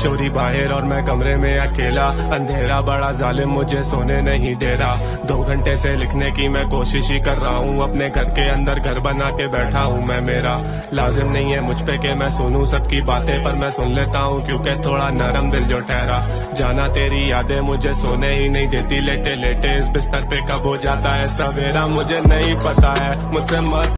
शोरी बाहर और मैं कमरे में अकेला। अंधेरा बड़ा जालिम मुझे सोने नहीं दे रहा। दो घंटे से लिखने की मैं कोशिश ही कर रहा हूँ। अपने घर के अंदर घर बना के बैठा हूँ मैं मेरा। लाजिम नहीं है मुझ पे के मैं सुनूं सबकी बातें, पर मैं सुन लेता हूँ क्योंकि थोड़ा नरम दिल जो ठहरा। जाना तेरी यादें मुझे सोने ही नहीं देती। लेटे लेटे इस बिस्तर पे कब हो जाता है? सवेरा मुझे नहीं पता है। मुझसे मत